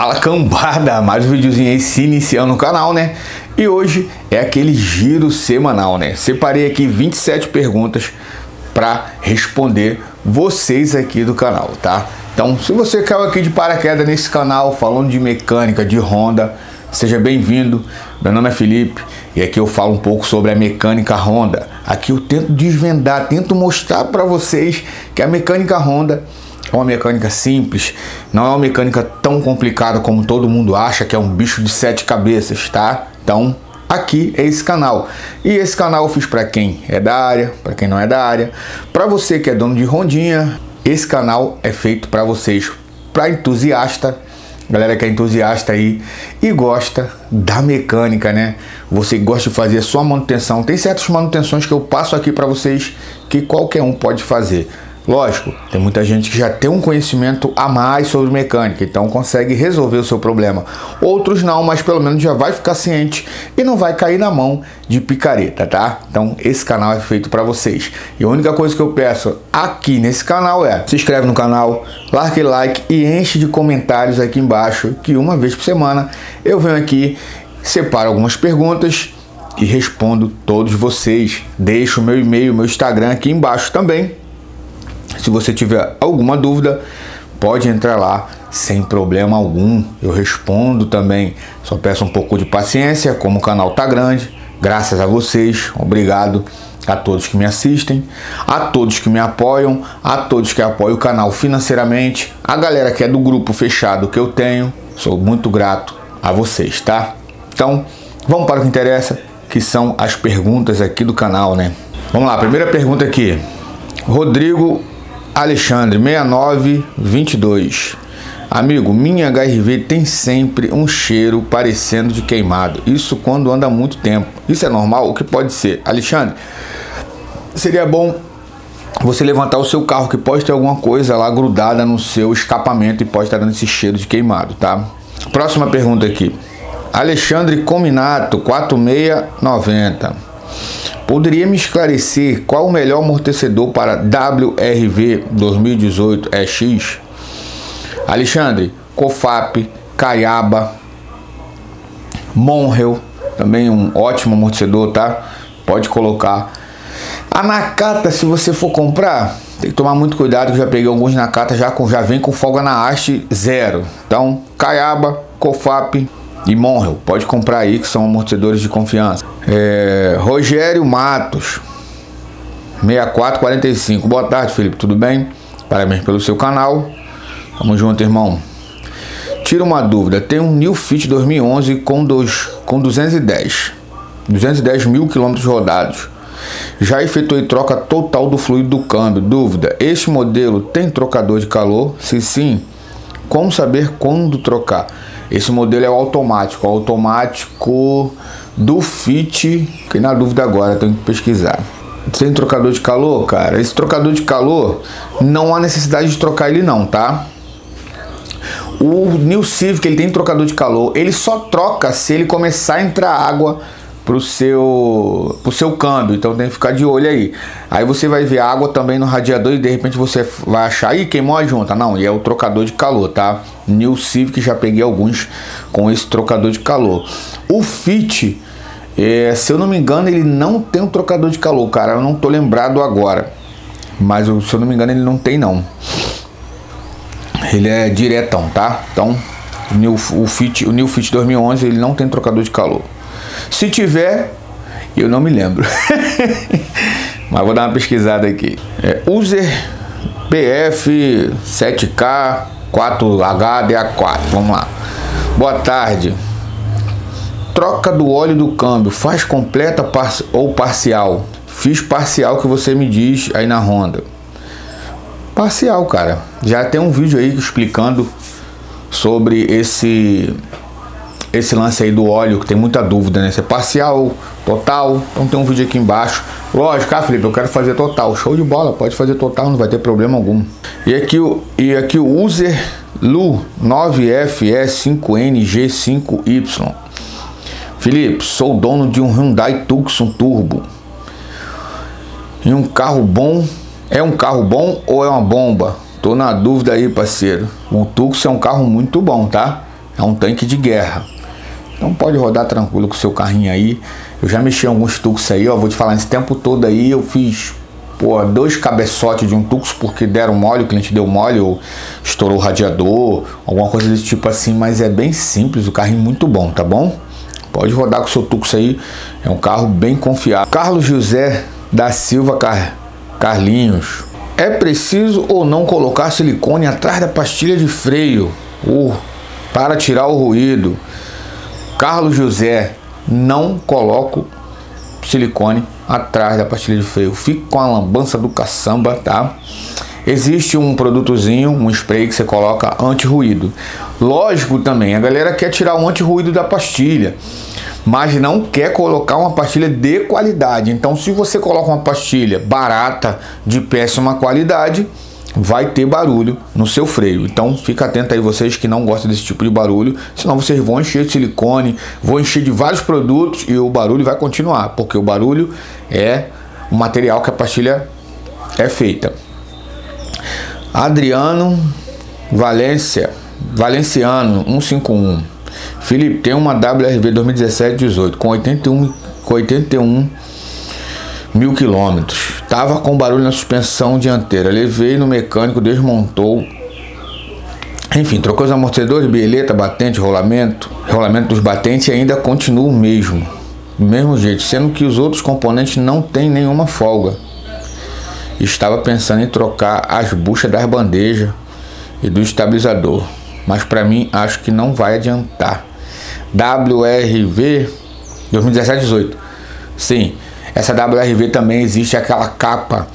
Fala cambada, mais um videozinho aí se iniciando no canal, né? E hoje é aquele giro semanal, né? Separei aqui 27 perguntas para responder vocês aqui do canal, tá? Então, se você caiu aqui de paraquedas nesse canal falando de mecânica, de Honda, seja bem-vindo. Meu nome é Felipe e aqui eu falo um pouco sobre a mecânica Honda. Aqui eu tento desvendar, tento mostrar para vocês que a mecânica Honda é uma mecânica simples, não é uma mecânica tão complicada como todo mundo acha que é um bicho de sete cabeças, tá? Então, aqui é esse canal. E esse canal eu fiz para quem é da área, para quem não é da área, para você que é dono de rondinha, esse canal é feito para vocês, para entusiasta, galera que é entusiasta aí e gosta da mecânica, né? Você gosta de fazer sua manutenção. Tem certas manutenções que eu passo aqui para vocês que qualquer um pode fazer. Lógico, tem muita gente que já tem um conhecimento a mais sobre mecânica, então consegue resolver o seu problema. Outros não, mas pelo menos já vai ficar ciente e não vai cair na mão de picareta, tá? Então esse canal é feito para vocês. E a única coisa que eu peço aqui nesse canal é se inscreve no canal, larga like e enche de comentários aqui embaixo, que uma vez por semana eu venho aqui, separo algumas perguntas e respondo todos vocês. Deixo o meu e-mail, meu Instagram aqui embaixo também se você tiver alguma dúvida, pode entrar lá sem problema algum. Eu respondo também. Só peço um pouco de paciência, como o canal tá grande. Graças a vocês, obrigado a todos que me assistem, a todos que me apoiam, a todos que apoiam o canal financeiramente, a galera que é do grupo fechado que eu tenho. Sou muito grato a vocês, tá? Então, vamos para o que interessa, que são as perguntas aqui do canal, né? Vamos lá, primeira pergunta aqui. Rodrigo Alexandre 6922. Amigo, minha HRV tem sempre um cheiro parecendo de queimado. Isso quando anda muito tempo. Isso é normal? O que pode ser? Alexandre, seria bom você levantar o seu carro que pode ter alguma coisa lá grudada no seu escapamento e pode estar dando esse cheiro de queimado, tá? Próxima pergunta aqui. Alexandre Cominato 4690. Poderia me esclarecer qual o melhor amortecedor para WRV 2018 EX? Alexandre, Cofap, Caiaba, Monreal, também um ótimo amortecedor, tá? Pode colocar. A Nakata, se você for comprar, tem que tomar muito cuidado, que já peguei alguns Nakata já, com, já vem com folga na haste zero. Então, Caiaba, Cofap, e Monreal. Pode comprar aí que são amortecedores de confiança. É, Rogério Matos, 6445. Boa tarde, Felipe. Tudo bem? Parabéns pelo seu canal. Tamo junto, irmão. Tira uma dúvida. Tem um New Fit 2011 com, dos, com 210. 210 mil quilômetros rodados. Já efetuei troca total do fluido do câmbio. Dúvida: este modelo tem trocador de calor? Se sim, como saber quando trocar? Esse modelo é o automático, o automático do Fit, que na dúvida agora, tenho que pesquisar. Tem trocador de calor, cara? Esse trocador de calor, não há necessidade de trocar ele não, tá? O New Civic, ele tem trocador de calor, ele só troca se ele começar a entrar água pro seu, pro seu câmbio, então tem que ficar de olho aí. Aí você vai ver água também no radiador e de repente você vai achar, aí queimou a junta. Não, e é o trocador de calor, tá? New Civic já peguei alguns com esse trocador de calor. O Fit, é, se eu não me engano, ele não tem um trocador de calor, cara. Eu não tô lembrado agora. Mas se eu não me engano, ele não tem não. Ele é diretão, tá? Então, o New, Fit, o New Fit 2011, ele não tem trocador de calor. Se tiver, eu não me lembro. Mas vou dar uma pesquisada aqui. É, user PF 7K 4HDA4. Vamos lá. Boa tarde. Troca do óleo do câmbio, faz completa par ou parcial? Fiz parcial que você me diz aí na Honda. Parcial, cara. Já tem um vídeo aí explicando sobre esse esse lance aí do óleo, que tem muita dúvida, né? Se é parcial, total. Então tem um vídeo aqui embaixo. Lógico, ah, Felipe, eu quero fazer total. Show de bola, pode fazer total, não vai ter problema algum. E aqui e aqui o user Lu 9FE5NG5Y. Felipe, sou dono de um Hyundai Tucson Turbo. E um carro bom. É um carro bom ou é uma bomba? Tô na dúvida aí, parceiro. O Tucson é um carro muito bom, tá? é um tanque de guerra. Então pode rodar tranquilo com o seu carrinho aí. Eu já mexi em alguns tucos aí, ó. Vou te falar, nesse tempo todo aí eu fiz pô, dois cabeçotes de um tux porque deram mole, o cliente deu mole ou estourou o radiador, alguma coisa desse tipo assim, mas é bem simples, o carrinho muito bom, tá bom? Pode rodar com o seu tux aí, é um carro bem confiável. Carlos José da Silva Car... Carlinhos. É preciso ou não colocar silicone atrás da pastilha de freio uh, para tirar o ruído? Carlos José, não coloco silicone atrás da pastilha de freio. Fique com a lambança do caçamba, tá? Existe um produtozinho, um spray que você coloca anti-ruído. Lógico também, a galera quer tirar o anti-ruído da pastilha, mas não quer colocar uma pastilha de qualidade. Então, se você coloca uma pastilha barata, de péssima qualidade, vai ter barulho no seu freio. Então fica atento aí vocês que não gostam desse tipo de barulho, senão vocês vão encher de silicone, vão encher de vários produtos e o barulho vai continuar, porque o barulho é o material que a pastilha é feita. Adriano Valência, Valenciano 151. Felipe, tem uma WRV 2017-18 com 81 com 81 mil quilômetros. Tava com barulho na suspensão dianteira. Levei no mecânico, desmontou. Enfim, trocou os amortecedores, bieleta, batente, rolamento. Rolamento dos batentes ainda continua o mesmo. Do mesmo jeito, sendo que os outros componentes não têm nenhuma folga. Estava pensando em trocar as buchas das bandejas e do estabilizador, mas para mim acho que não vai adiantar. WRV 2017-18. Sim, essa WRV também existe aquela capa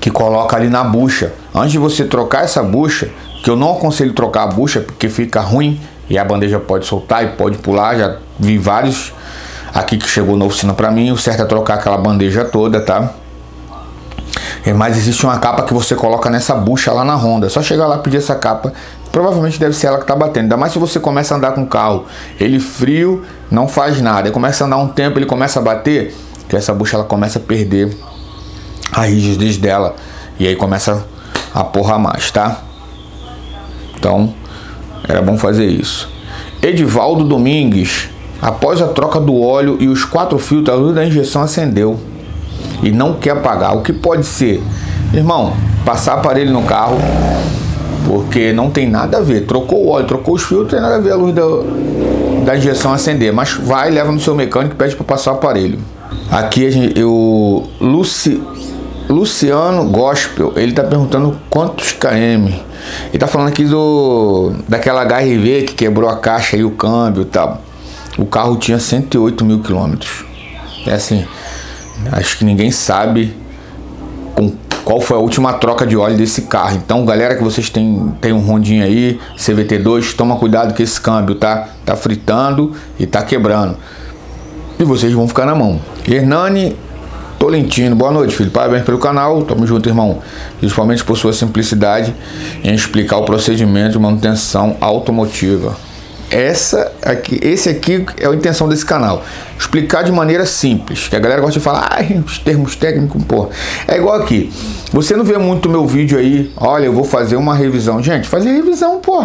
que coloca ali na bucha. Antes de você trocar essa bucha, que eu não aconselho trocar a bucha porque fica ruim e a bandeja pode soltar e pode pular. Já vi vários aqui que chegou na oficina para mim. O certo é trocar aquela bandeja toda, tá? É, mas existe uma capa que você coloca nessa bucha lá na Honda. É só chegar lá pedir essa capa. Provavelmente deve ser ela que está batendo. Ainda mais se você começa a andar com o carro. Ele frio, não faz nada. Ele começa a andar um tempo, ele começa a bater que essa bucha ela começa a perder a rigidez dela e aí começa a porra mais, tá? Então, era bom fazer isso. Edivaldo Domingues, após a troca do óleo e os quatro filtros, a luz da injeção acendeu e não quer apagar. O que pode ser? Irmão, passar aparelho no carro, porque não tem nada a ver. Trocou o óleo, trocou os filtros, tem nada a ver a luz da, da injeção acender. Mas vai, leva no seu mecânico e pede para passar o aparelho. Aqui gente, eu, Luci, Luciano Gospel, ele tá perguntando quantos km. Ele tá falando aqui do daquela HRV que quebrou a caixa e o câmbio tal. O carro tinha 108 mil quilômetros. É assim, acho que ninguém sabe com qual foi a última troca de óleo desse carro. Então, galera que vocês têm, tem um rondinho aí, CVT2, toma cuidado que esse câmbio tá, tá fritando e tá quebrando e vocês vão ficar na mão. Hernani Tolentino, boa noite, filho. Parabéns pelo canal. Tamo junto, irmão. Principalmente por sua simplicidade em explicar o procedimento de manutenção automotiva. Essa aqui, esse aqui é a intenção desse canal. Explicar de maneira simples. Que a galera gosta de falar, ai, os termos técnicos, pô. É igual aqui. Você não vê muito meu vídeo aí, olha, eu vou fazer uma revisão. Gente, fazer revisão, pô.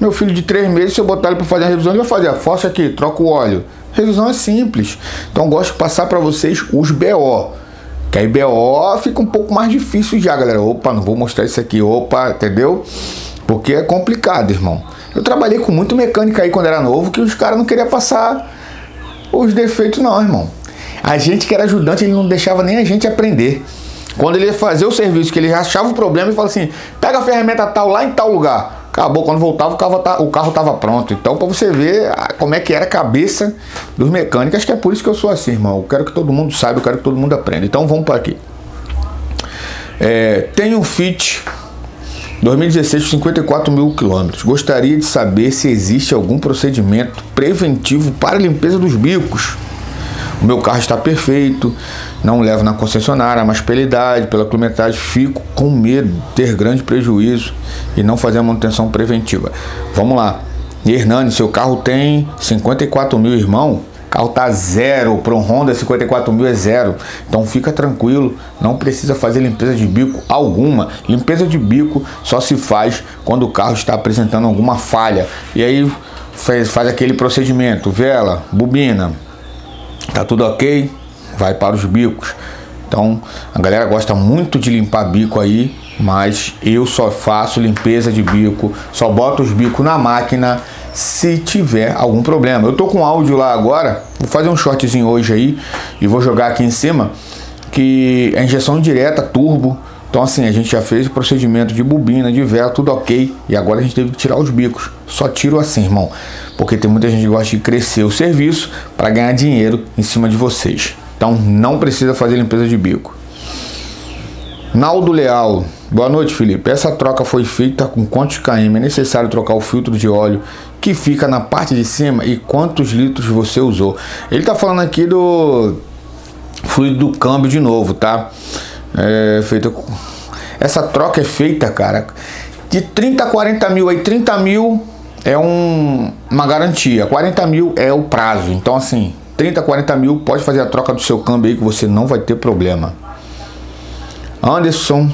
Meu filho de três meses, se eu botar ele para fazer a revisão, ele vai fazer. Força aqui, troca o óleo Revisão é simples. Então gosto de passar para vocês os BO. Que aí BO fica um pouco mais difícil já, galera. Opa, não vou mostrar isso aqui. Opa, entendeu? Porque é complicado, irmão. Eu trabalhei com muito mecânica aí quando era novo que os caras não queriam passar os defeitos, não, irmão. A gente que era ajudante, ele não deixava nem a gente aprender. Quando ele ia fazer o serviço, que ele achava o problema e falava assim: pega a ferramenta tal lá em tal lugar. Acabou, quando voltava o carro, tá, o carro tava pronto. Então, para você ver como é que era a cabeça dos mecânicos, acho que é por isso que eu sou assim, irmão. Eu quero que todo mundo saiba, eu quero que todo mundo aprenda. Então, vamos para aqui. É, tem um Fit 2016 54 mil quilômetros. Gostaria de saber se existe algum procedimento preventivo para limpeza dos bicos. O meu carro está perfeito, não levo na concessionária, mas pela idade, pela quilometragem, fico com medo de ter grande prejuízo e não fazer a manutenção preventiva. Vamos lá. Hernani, seu carro tem 54 mil, irmão. Carro tá zero, para um Honda 54 mil é zero. Então fica tranquilo, não precisa fazer limpeza de bico alguma. Limpeza de bico só se faz quando o carro está apresentando alguma falha. E aí faz, faz aquele procedimento, vela, bobina, tá tudo ok, vai para os bicos. Então a galera gosta muito de limpar bico aí, mas eu só faço limpeza de bico, só boto os bicos na máquina se tiver algum problema. Eu tô com áudio lá agora, vou fazer um shortzinho hoje aí e vou jogar aqui em cima que é injeção direta turbo. Então assim, a gente já fez o procedimento de bobina, de vela, tudo ok. E agora a gente teve que tirar os bicos. Só tiro assim, irmão. Porque tem muita gente que gosta de crescer o serviço para ganhar dinheiro em cima de vocês. Então não precisa fazer limpeza de bico. Naldo Leal. Boa noite, Felipe. Essa troca foi feita com quantos km? É necessário trocar o filtro de óleo que fica na parte de cima e quantos litros você usou? Ele está falando aqui do fluido do câmbio de novo, tá? É feita essa troca é feita, cara, de 30 a 40 mil. Aí 30 mil é um, uma garantia, 40 mil é o prazo. Então, assim, 30, 40 mil, pode fazer a troca do seu câmbio aí que você não vai ter problema. Anderson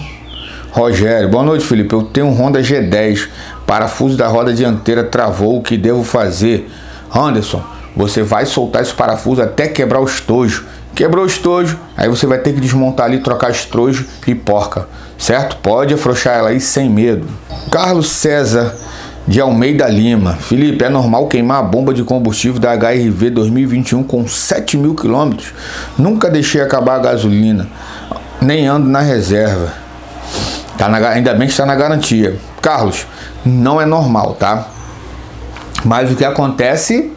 Rogério, boa noite Felipe. Eu tenho um Honda G10, parafuso da roda dianteira travou, o que devo fazer? Anderson, você vai soltar esse parafuso até quebrar o estojo. Quebrou o estojo, aí você vai ter que desmontar ali, trocar estojo e porca, certo? Pode afrouxar ela aí sem medo. Carlos César de Almeida Lima. Felipe, é normal queimar a bomba de combustível da HRV 2021 com 7 mil quilômetros? Nunca deixei acabar a gasolina, nem ando na reserva. Tá na, ainda bem que está na garantia. Carlos, não é normal, tá? Mas o que acontece?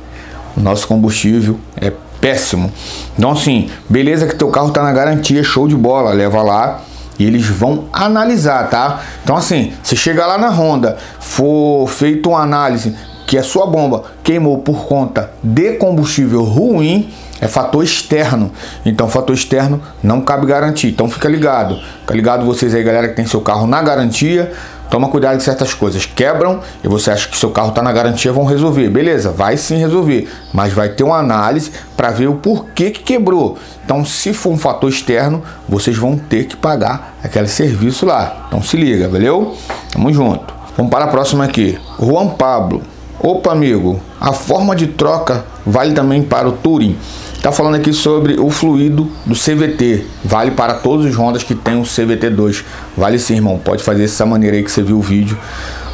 O nosso combustível é péssimo. Então, assim, beleza que teu carro tá na garantia, show de bola, leva lá e eles vão analisar, tá? Então assim, se chegar lá na Honda, for feito uma análise que a sua bomba queimou por conta de combustível ruim, é fator externo. Então, fator externo não cabe garantia. Então, fica ligado. Fica ligado vocês aí, galera, que tem seu carro na garantia. Toma cuidado de certas coisas. Quebram e você acha que seu carro está na garantia, vão resolver. Beleza, vai sim resolver. Mas vai ter uma análise para ver o porquê que quebrou. Então, se for um fator externo, vocês vão ter que pagar aquele serviço lá. Então se liga, valeu? Tamo junto. Vamos para a próxima aqui. Juan Pablo. Opa, amigo, a forma de troca vale também para o Touring. Está falando aqui sobre o fluido do CVT. Vale para todos os Hondas que tem o CVT2. Vale sim, irmão. Pode fazer dessa maneira aí que você viu o vídeo.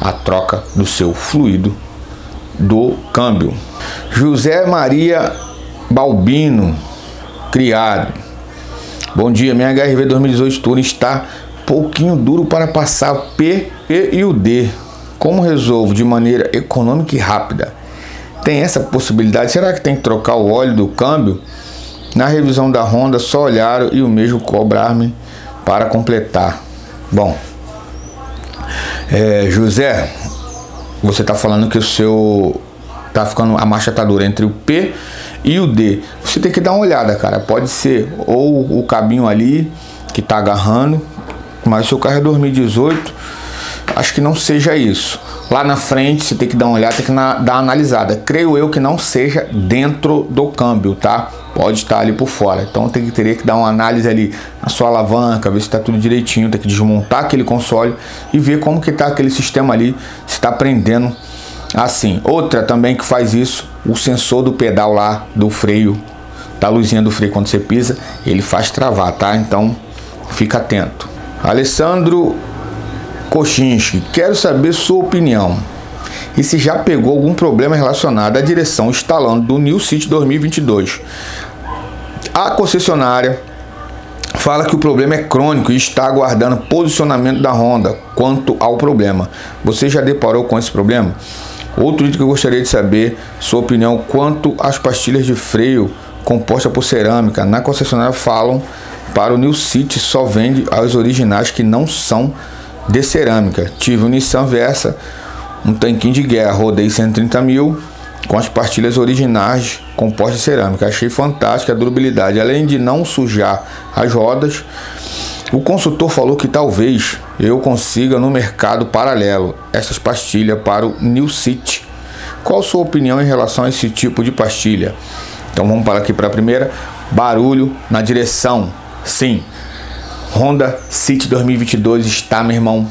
A troca do seu fluido do câmbio. José Maria Balbino, criado. Bom dia, minha HRV 2018 Touring está pouquinho duro para passar o P, P e o D. Como resolvo de maneira econômica e rápida? Tem essa possibilidade? Será que tem que trocar o óleo do câmbio? Na revisão da Honda só olharam e o mesmo cobrar-me para completar. Bom, é, José, você está falando que o seu tá ficando a marcha tá dura entre o P e o D. Você tem que dar uma olhada, cara. Pode ser ou o cabinho ali que tá agarrando, mas o seu carro é 2018, acho que não seja isso. Lá na frente você tem que dar uma olhada, tem que na, dar uma analisada. Creio eu que não seja dentro do câmbio, tá? Pode estar ali por fora. Então tem que teria que dar uma análise ali na sua alavanca, ver se está tudo direitinho, tem que desmontar aquele console e ver como que tá aquele sistema ali, se está prendendo assim. Outra também que faz isso, o sensor do pedal lá do freio, da luzinha do freio quando você pisa, ele faz travar, tá? Então fica atento. Alessandro Kochinski, quero saber sua opinião. E se já pegou algum problema relacionado à direção instalando do New City 2022? A concessionária fala que o problema é crônico e está aguardando posicionamento da Honda quanto ao problema. Você já deparou com esse problema? Outro item que eu gostaria de saber sua opinião quanto às pastilhas de freio composta por cerâmica. Na concessionária falam para o New City só vende as originais que não são de cerâmica. Tive um Nissan Versa, um tanquinho de guerra, rodei 130 mil com as pastilhas originais compostas de cerâmica. Achei fantástica a durabilidade, além de não sujar as rodas. O consultor falou que talvez eu consiga no mercado paralelo essas pastilhas para o New City. Qual sua opinião em relação a esse tipo de pastilha? Então vamos para aqui para a primeira. Barulho na direção. Sim, Honda City 2022 está, meu irmão,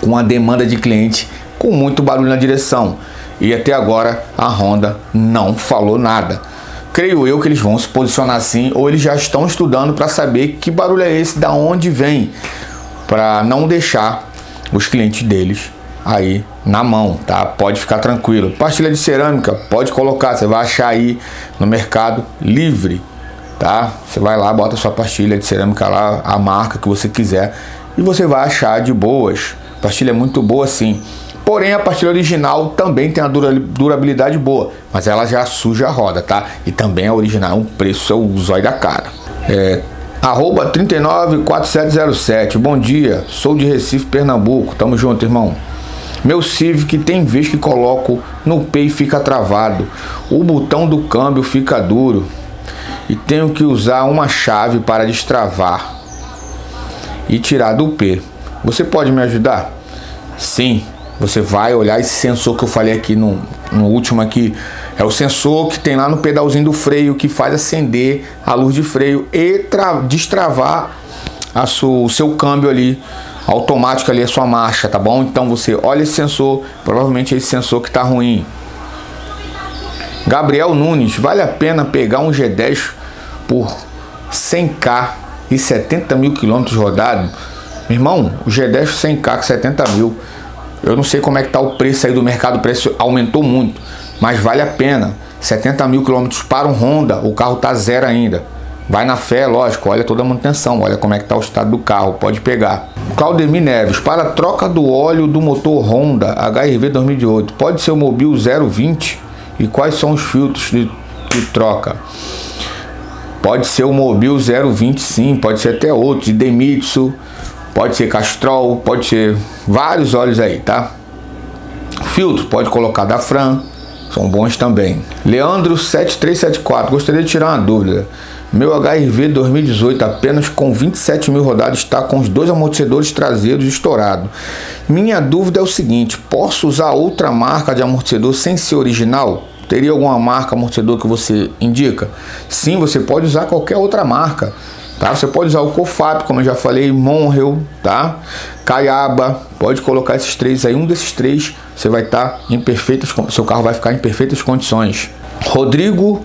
com a demanda de cliente com muito barulho na direção. e até agora a Honda não falou nada. Creio eu que eles vão se posicionar assim ou eles já estão estudando para saber que barulho é esse, da onde vem, para não deixar os clientes deles aí na mão, tá? Pode ficar tranquilo. Pastilha de cerâmica, pode colocar, você vai achar aí no mercado livre, tá? Você vai lá, bota sua pastilha de cerâmica lá, a marca que você quiser e você vai achar de boas. A pastilha é muito boa sim. Porém, a pastilha original também tem a durabilidade boa, mas ela já suja a roda, tá? E também a original é um preço é o zóio da cara. É, arroba 394707, bom dia, sou de Recife, Pernambuco, tamo junto, irmão. Meu Civic tem vez que coloco no P e fica travado. O botão do câmbio fica duro. E tenho que usar uma chave para destravar e tirar do P. Você pode me ajudar? Sim, você vai olhar esse sensor que eu falei aqui no, no último aqui. É o sensor que tem lá no pedalzinho do freio que faz acender a luz de freio e destravar a o seu câmbio ali automático ali a sua marcha, tá bom? Então você olha esse sensor, provavelmente é esse sensor que tá ruim. Gabriel Nunes, vale a pena pegar um G10 por 100k e 70 mil quilômetros rodados? Meu irmão, o G10 100k com 70 mil eu não sei como é que tá o preço aí do mercado, o preço aumentou muito, mas vale a pena. 70 mil quilômetros para um Honda, o carro tá zero ainda. Vai na fé, lógico, olha toda a manutenção, olha como é que tá o estado do carro, pode pegar. Claudemir Neves, para troca do óleo do motor Honda HRV 2008, pode ser o Mobil 020? E quais são os filtros de, de troca? Pode ser o Mobil 020 sim, pode ser até outro, de Demitsu, Pode ser Castrol, pode ser vários óleos aí, tá? Filtro, pode colocar da Fran, são bons também. Leandro 7374, gostaria de tirar uma dúvida. Meu HRV 2018 apenas com 27 mil rodadas está com os dois amortecedores traseiros estourados. Minha dúvida é o seguinte: posso usar outra marca de amortecedor sem ser original? Teria alguma marca amortecedor que você indica? Sim, você pode usar qualquer outra marca. Tá? Você pode usar o Cofap, como eu já falei, Monreal, tá? Caiaba, pode colocar esses três aí, um desses três você vai estar tá em perfeitas, seu carro vai ficar em perfeitas condições. Rodrigo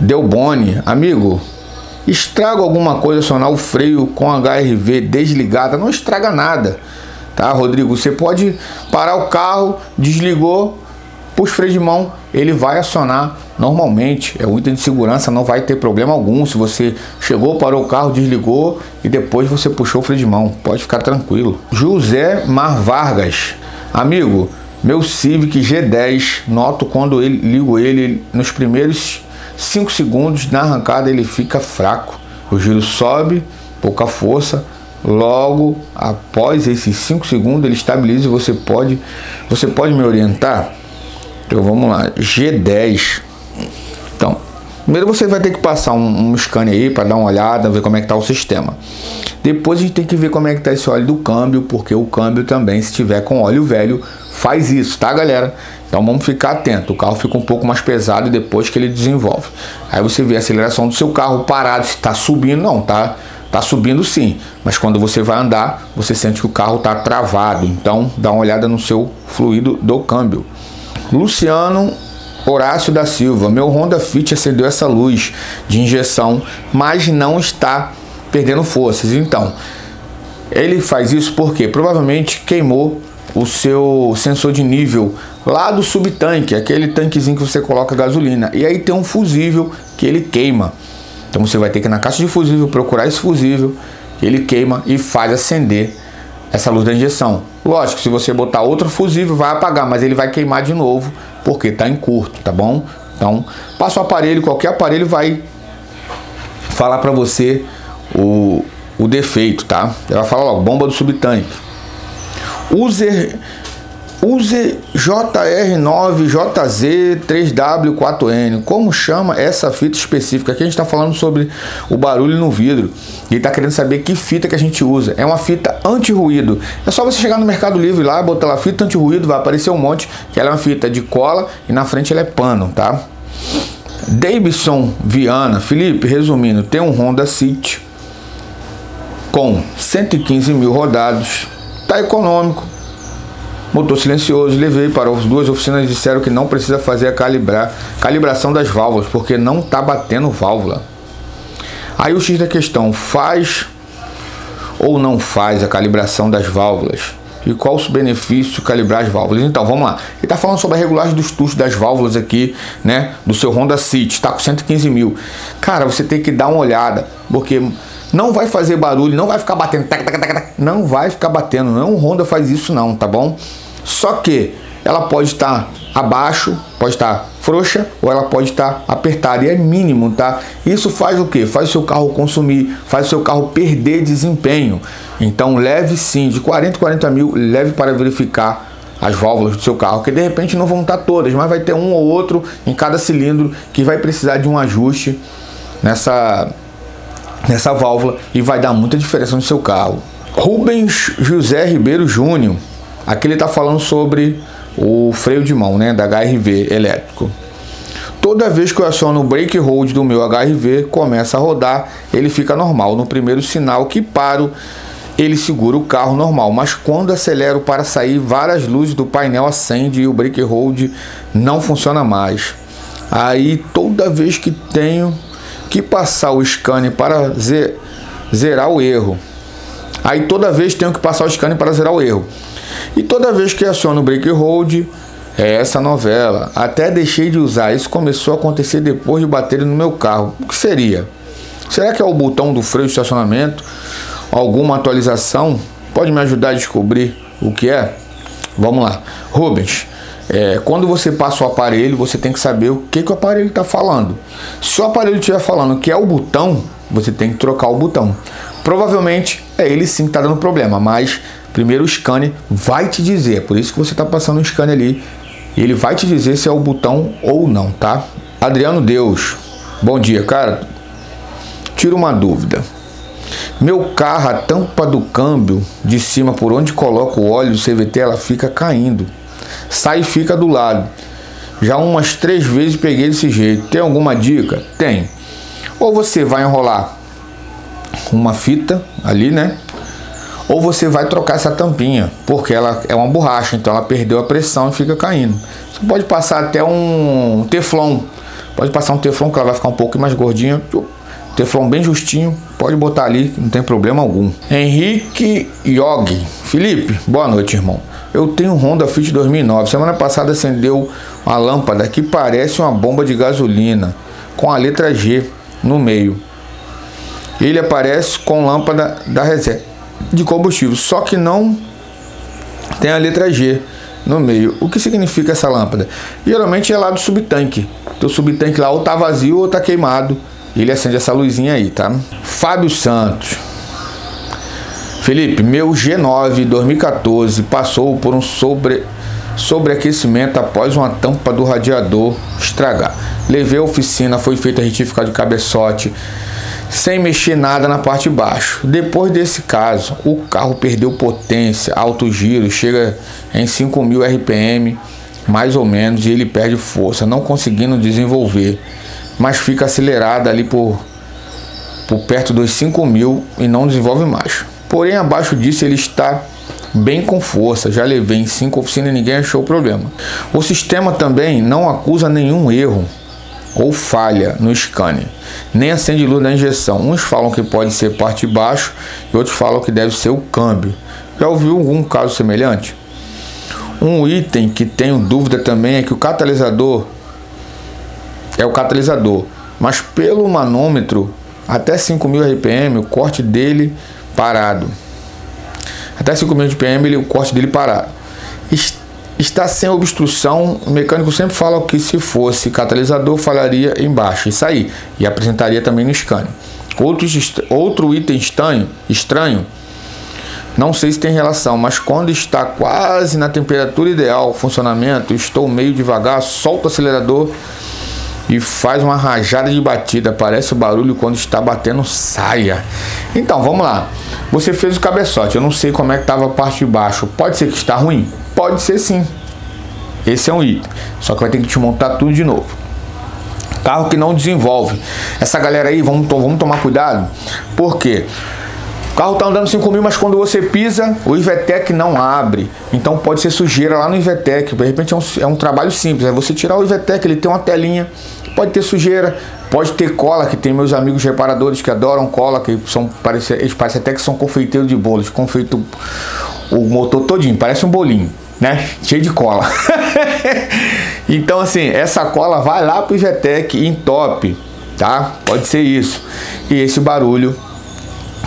Delboni, amigo, estraga alguma coisa acionar o freio com HRV desligada, não estraga nada, tá, Rodrigo? Você pode parar o carro, desligou, puxa o freio de mão, ele vai acionar normalmente. É o item de segurança, não vai ter problema algum. Se você chegou, parou o carro, desligou e depois você puxou o freio de mão, pode ficar tranquilo. José Mar Vargas, amigo, meu Civic G10, noto quando ele, ligo ele nos primeiros 5 segundos na arrancada ele fica fraco. O giro sobe, pouca força, logo após esses 5 segundos ele estabiliza e você pode você pode me orientar então vamos lá, G10. Primeiro você vai ter que passar um, um scanner aí para dar uma olhada, ver como é que está o sistema. Depois a gente tem que ver como é que está esse óleo do câmbio, porque o câmbio também, se tiver com óleo velho, faz isso, tá galera? Então vamos ficar atento, o carro fica um pouco mais pesado depois que ele desenvolve. Aí você vê a aceleração do seu carro parado, se está subindo, não, tá? Tá subindo sim, mas quando você vai andar, você sente que o carro está travado. Então dá uma olhada no seu fluido do câmbio. Luciano Horácio da Silva, meu Honda Fit acendeu essa luz de injeção, mas não está perdendo forças. Então, ele faz isso porque provavelmente queimou o seu sensor de nível lá do subtanque, aquele tanquezinho que você coloca gasolina. E aí tem um fusível que ele queima. Então você vai ter que ir na caixa de fusível procurar esse fusível, ele queima e faz acender essa luz da injeção. Lógico, se você botar outro fusível vai apagar, mas ele vai queimar de novo porque está em curto, tá bom? Então, passa o aparelho, qualquer aparelho vai falar para você o, o defeito, tá? Ela fala bomba do subtanque. User Use JR9JZ3W4N. Como chama essa fita específica? Aqui a gente está falando sobre o barulho no vidro. E está querendo saber que fita que a gente usa. É uma fita anti-ruído. É só você chegar no Mercado Livre lá, botar lá fita anti-ruído, vai aparecer um monte. Que ela é uma fita de cola e na frente ela é pano, tá? Davidson Viana. Felipe, resumindo, tem um Honda City com 115 mil rodados. Tá econômico Motor silencioso, levei para as duas oficinas disseram que não precisa fazer a calibrar, calibração das válvulas, porque não está batendo válvula. Aí o X da questão, faz ou não faz a calibração das válvulas? E qual o benefício calibrar as válvulas? Então, vamos lá. Ele está falando sobre a regulagem dos tuchos das válvulas aqui, né? Do seu Honda City, está com 115 mil. Cara, você tem que dar uma olhada, porque não vai fazer barulho, não vai ficar batendo, não vai ficar batendo, não o Honda faz isso não, tá bom? Só que ela pode estar abaixo, pode estar frouxa ou ela pode estar apertada e é mínimo, tá? Isso faz o que? Faz o seu carro consumir, faz o seu carro perder desempenho. Então leve sim, de 40 40 mil, leve para verificar as válvulas do seu carro, que de repente não vão estar todas, mas vai ter um ou outro em cada cilindro que vai precisar de um ajuste nessa nessa válvula e vai dar muita diferença no seu carro. Rubens José Ribeiro Júnior, aqui ele está falando sobre o freio de mão né, da HRV elétrico. Toda vez que eu aciono o brake hold do meu HRV, começa a rodar, ele fica normal. No primeiro sinal que paro, ele segura o carro normal, mas quando acelero para sair, várias luzes do painel acendem e o brake hold não funciona mais. Aí toda vez que tenho que passar o scanner para zerar o erro. Aí toda vez tenho que passar o scanner para zerar o erro. E toda vez que aciono o brake hold, é essa novela. Até deixei de usar. Isso começou a acontecer depois de bater no meu carro. O que seria? Será que é o botão do freio de estacionamento? Alguma atualização? Pode me ajudar a descobrir o que é? Vamos lá. Rubens, é, quando você passa o aparelho, você tem que saber o que, que o aparelho está falando. Se o aparelho estiver falando que é o botão, você tem que trocar o botão. Provavelmente é ele sim que está dando problema, mas primeiro o scanner vai te dizer. É por isso que você está passando o scanner ali. Ele vai te dizer se é o botão ou não, tá? Adriano Deus, bom dia, cara. Tira uma dúvida. Meu carro, a tampa do câmbio de cima, por onde coloco o óleo do CVT, ela fica caindo sai e fica do lado. Já umas três vezes peguei desse jeito. Tem alguma dica? Tem. Ou você vai enrolar uma fita ali, né? Ou você vai trocar essa tampinha, porque ela é uma borracha, então ela perdeu a pressão e fica caindo. Você pode passar até um teflon. Pode passar um teflon que ela vai ficar um pouco mais gordinha. Teflon bem justinho, pode botar ali, não tem problema algum. Henrique Yogi. Felipe, boa noite, irmão. Eu tenho um Honda Fit 2009. Semana passada acendeu uma lâmpada que parece uma bomba de gasolina com a letra G no meio. Ele aparece com lâmpada da reserva de combustível, só que não tem a letra G no meio. O que significa essa lâmpada? Geralmente é lá do subtanque. O subtanque lá ou tá vazio ou tá queimado. Ele acende essa luzinha aí, tá? Fábio Santos. Felipe, meu G9 2014 passou por um sobre, sobreaquecimento após uma tampa do radiador estragar. Levei a oficina, foi feita a retificação de cabeçote, sem mexer nada na parte de baixo. Depois desse caso, o carro perdeu potência, alto giro, chega em 5.000 RPM, mais ou menos, e ele perde força, não conseguindo desenvolver, mas fica acelerado ali por, por perto dos 5.000 e não desenvolve mais. Porém, abaixo disso ele está bem com força. Já levei em cinco oficinas e ninguém achou problema. O sistema também não acusa nenhum erro ou falha no scanner, nem acende luz da injeção. Uns falam que pode ser parte de baixo e outros falam que deve ser o câmbio. Já ouviu algum caso semelhante? Um item que tenho dúvida também é que o catalisador é o catalisador, mas pelo manômetro até 5000 RPM o corte dele parado. Até 5 minutos de PM, ele, o corte dele parado. Está sem obstrução, o mecânico sempre fala que se fosse catalisador, falaria embaixo. Isso aí. E apresentaria também no scanner. Outro, outro item estranho, estranho, não sei se tem relação, mas quando está quase na temperatura ideal, funcionamento, estou meio devagar, solto o acelerador e faz uma rajada de batida. Parece o barulho quando está batendo saia. Então, vamos lá. Você fez o cabeçote. Eu não sei como é que estava a parte de baixo. Pode ser que está ruim? Pode ser sim. Esse é um item. Só que vai ter que te montar tudo de novo. Carro que não desenvolve. Essa galera aí, vamos, vamos tomar cuidado. Porque O carro está andando 5 mil, mas quando você pisa, o Ivetec não abre. Então pode ser sujeira lá no Ivetec. De repente é um, é um trabalho simples. É você tirar o Ivetec, ele tem uma telinha. Pode ter sujeira, pode ter cola, que tem meus amigos reparadores que adoram cola, que são, parece, eles parecem até que são confeiteiros de bolos. Confeito o motor todinho, parece um bolinho né? Cheio de cola. então, assim, essa cola vai lá pro Ivetec em top, tá? Pode ser isso. E esse barulho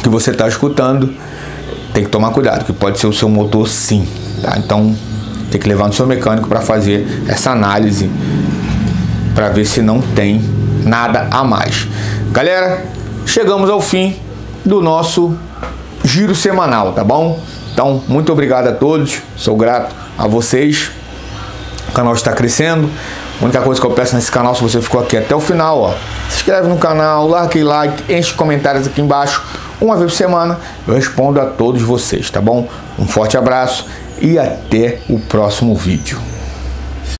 que você está escutando, tem que tomar cuidado, que pode ser o seu motor sim, tá? Então, tem que levar no seu mecânico para fazer essa análise para ver se não tem nada a mais. Galera, chegamos ao fim do nosso giro semanal, tá bom? Então, muito obrigado a todos, sou grato a vocês. O canal está crescendo. A única coisa que eu peço nesse canal, se você ficou aqui até o final, ó, se inscreve no canal, largue like, enche comentários aqui embaixo. Uma vez por semana eu respondo a todos vocês, tá bom? Um forte abraço e até o próximo vídeo.